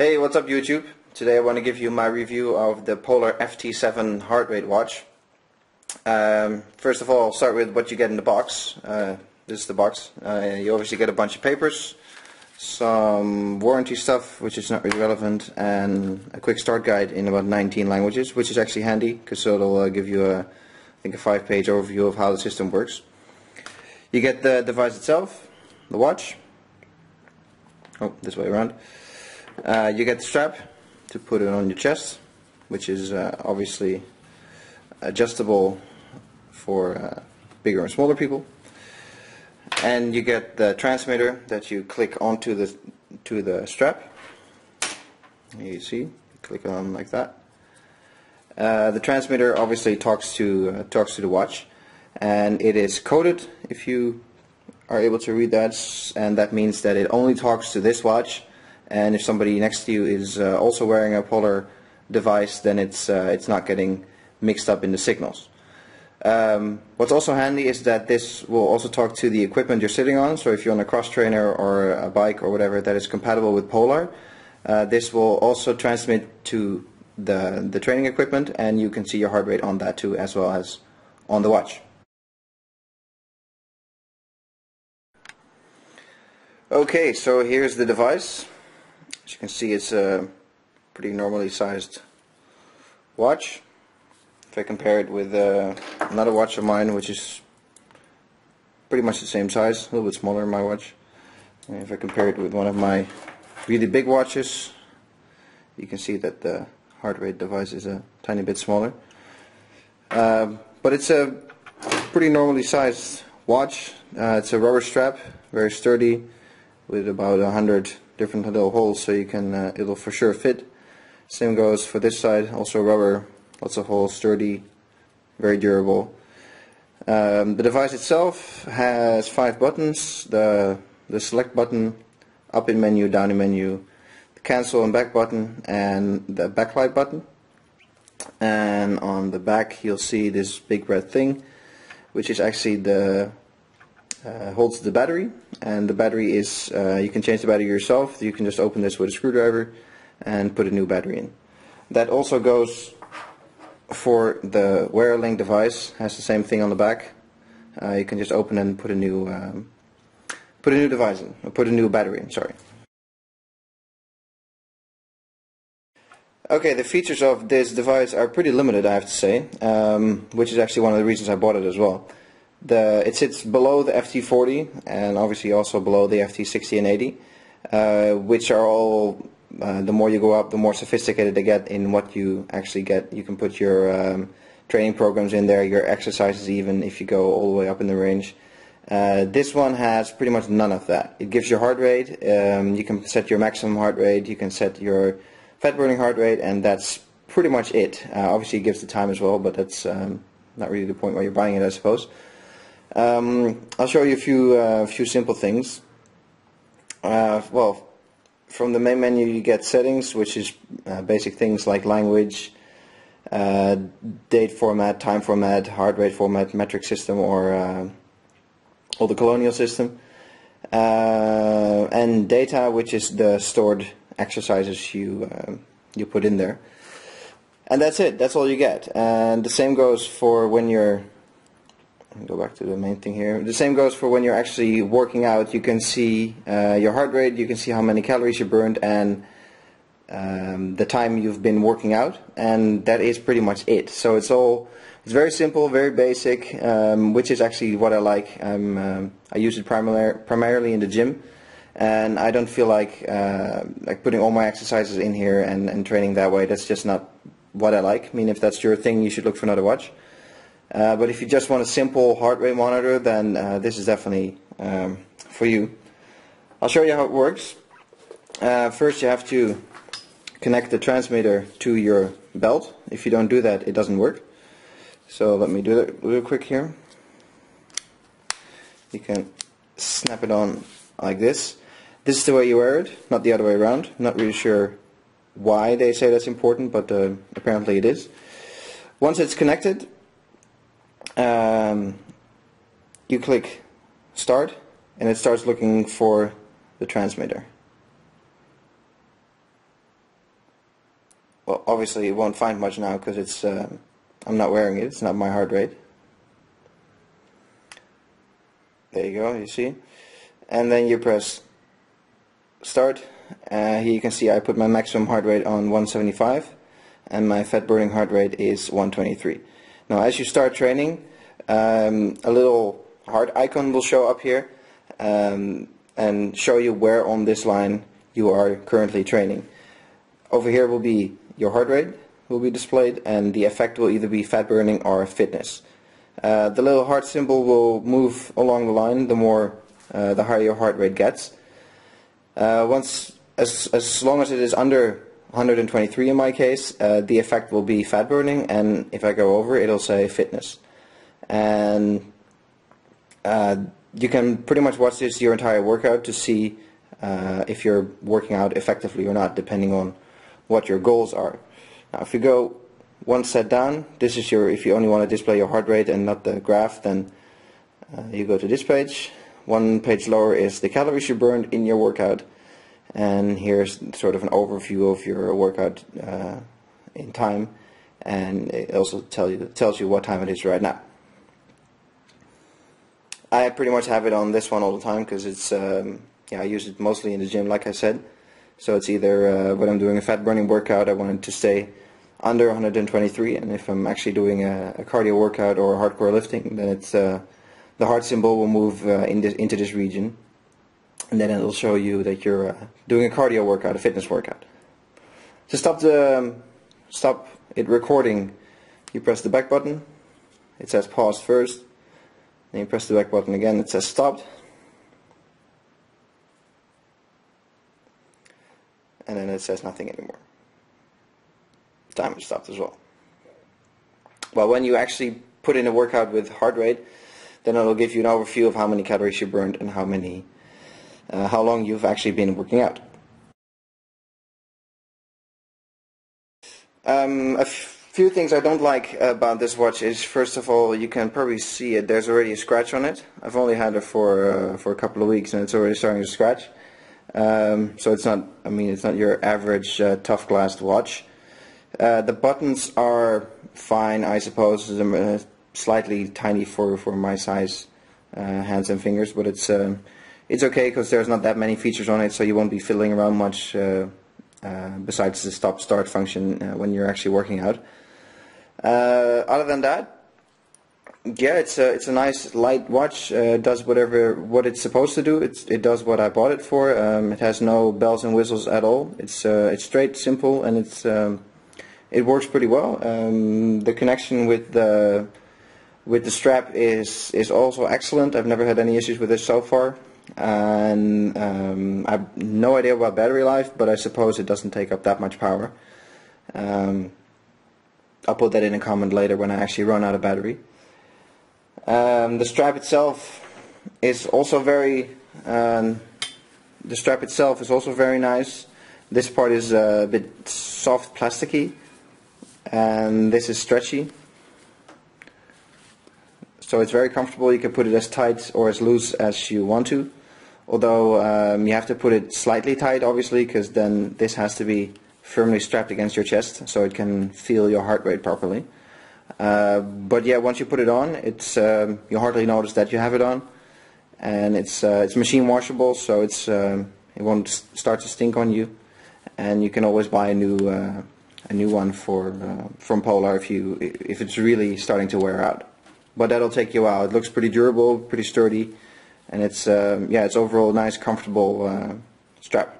Hey, what's up YouTube? Today I want to give you my review of the Polar FT7 heart rate watch. Um, first of all, I'll start with what you get in the box. Uh, this is the box. Uh, you obviously get a bunch of papers, some warranty stuff, which is not really relevant, and a quick start guide in about 19 languages, which is actually handy because it'll uh, give you a, I think, a five-page overview of how the system works. You get the device itself, the watch. Oh, this way around. Uh, you get the strap to put it on your chest, which is uh, obviously adjustable for uh, bigger and smaller people. And you get the transmitter that you click onto the to the strap. You see, click on like that. Uh, the transmitter obviously talks to uh, talks to the watch, and it is coded. If you are able to read that, and that means that it only talks to this watch and if somebody next to you is uh, also wearing a Polar device, then it's uh, it's not getting mixed up in the signals. Um, what's also handy is that this will also talk to the equipment you're sitting on. So if you're on a cross trainer or a bike or whatever that is compatible with Polar, uh, this will also transmit to the the training equipment, and you can see your heart rate on that too, as well as on the watch. Okay, so here's the device. As you can see it's a pretty normally sized watch. If I compare it with uh, another watch of mine which is pretty much the same size, a little bit smaller my watch. And if I compare it with one of my really big watches, you can see that the heart rate device is a tiny bit smaller. Um, but it's a pretty normally sized watch. Uh, it's a rubber strap, very sturdy, with about hundred different little holes so you can uh, it'll for sure fit. Same goes for this side also rubber lots of holes sturdy very durable. Um, the device itself has five buttons the the select button up in menu down in menu the cancel and back button and the backlight button. And on the back you'll see this big red thing which is actually the uh, holds the battery and the battery is uh, you can change the battery yourself. You can just open this with a screwdriver and put a new battery in. That also goes for the WearLink device has the same thing on the back. Uh, you can just open and put a new um, put a new device in or put a new battery in sorry. Okay, the features of this device are pretty limited, I have to say, um, which is actually one of the reasons I bought it as well. The, it sits below the FT40 and obviously also below the FT60 and 80, uh, which are all, uh, the more you go up, the more sophisticated they get in what you actually get. You can put your um, training programs in there, your exercises even if you go all the way up in the range. Uh, this one has pretty much none of that. It gives your heart rate, um, you can set your maximum heart rate, you can set your fat burning heart rate, and that's pretty much it. Uh, obviously it gives the time as well, but that's um, not really the point why you're buying it I suppose. Um, I'll show you a few uh, few simple things. Uh, well, from the main menu you get settings, which is uh, basic things like language, uh, date format, time format, heart rate format, metric system, or uh, or the colonial system, uh, and data, which is the stored exercises you you put in there. And that's it. That's all you get. And the same goes for when you're go back to the main thing here. The same goes for when you're actually working out. You can see uh, your heart rate, you can see how many calories you burned, and um, the time you've been working out, and that is pretty much it. So it's all it's very simple, very basic, um, which is actually what I like. Um, I use it primar primarily in the gym, and I don't feel like uh, like putting all my exercises in here and, and training that way. That's just not what I like. I mean, if that's your thing, you should look for another watch. Uh, but if you just want a simple heart rate monitor, then uh, this is definitely um, for you. I'll show you how it works. Uh, first you have to connect the transmitter to your belt. If you don't do that, it doesn't work. So let me do that real quick here. You can snap it on like this. This is the way you wear it, not the other way around. not really sure why they say that's important, but uh, apparently it is. Once it's connected, um, you click start and it starts looking for the transmitter. well obviously it won't find much now because it's uh, I'm not wearing it. It's not my heart rate. There you go. You see? And then you press start. Uh, here you can see I put my maximum heart rate on 175 and my fat burning heart rate is 123 now as you start training um, a little heart icon will show up here um, and show you where on this line you are currently training. Over here will be your heart rate will be displayed and the effect will either be fat burning or fitness. Uh, the little heart symbol will move along the line the more uh, the higher your heart rate gets. Uh, once as, as long as it is under 123 in my case, uh, the effect will be fat burning and if I go over it'll say fitness. And uh, you can pretty much watch this your entire workout to see uh, if you're working out effectively or not, depending on what your goals are. Now, if you go one set down, this is your. If you only want to display your heart rate and not the graph, then uh, you go to this page. One page lower is the calories you burned in your workout, and here's sort of an overview of your workout uh, in time, and it also tell you tells you what time it is right now. I pretty much have it on this one all the time because it's um, yeah I use it mostly in the gym like I said. So it's either uh, when I'm doing a fat burning workout I want it to stay under 123 and if I'm actually doing a, a cardio workout or hardcore lifting then it's uh, the heart symbol will move uh, in this, into this region and then it'll show you that you're uh, doing a cardio workout a fitness workout to stop the um, stop it recording you press the back button it says pause first then you press the back button again, it says stopped. And then it says nothing anymore. Time Timer stopped as well. Well, when you actually put in a workout with heart rate, then it'll give you an overview of how many calories you burned and how many, uh, how long you've actually been working out. Um, a few things I don't like about this watch is first of all you can probably see it there's already a scratch on it. I've only had it for uh, for a couple of weeks and it's already starting to scratch. Um, so it's not I mean it's not your average uh, tough glassed watch. Uh, the buttons are fine I suppose. Uh, slightly tiny for for my size uh, hands and fingers but it's um, it's okay because there's not that many features on it so you won't be fiddling around much uh, besides the stop start function when you're actually working out uh, other than that, yeah, it's a it's a nice light watch. Uh, does whatever what it's supposed to do. It's it does what I bought it for. Um, it has no bells and whistles at all. It's uh, it's straight, simple, and it's um, it works pretty well. Um, the connection with the with the strap is is also excellent. I've never had any issues with it so far, and um, I've no idea about battery life, but I suppose it doesn't take up that much power. Um, I'll put that in a comment later when I actually run out of battery. Um, the strap itself is also very um, the strap itself is also very nice. This part is a bit soft plasticky and this is stretchy. So it's very comfortable. You can put it as tight or as loose as you want to. Although um, you have to put it slightly tight obviously because then this has to be firmly strapped against your chest so it can feel your heart rate properly. Uh, but yeah, once you put it on, it's um, you hardly notice that you have it on, and it's uh, it's machine washable, so it's um, it won't start to stink on you, and you can always buy a new uh, a new one for uh, from Polar if you if it's really starting to wear out. But that'll take you out. It looks pretty durable, pretty sturdy, and it's um, yeah, it's overall nice, comfortable uh, strap.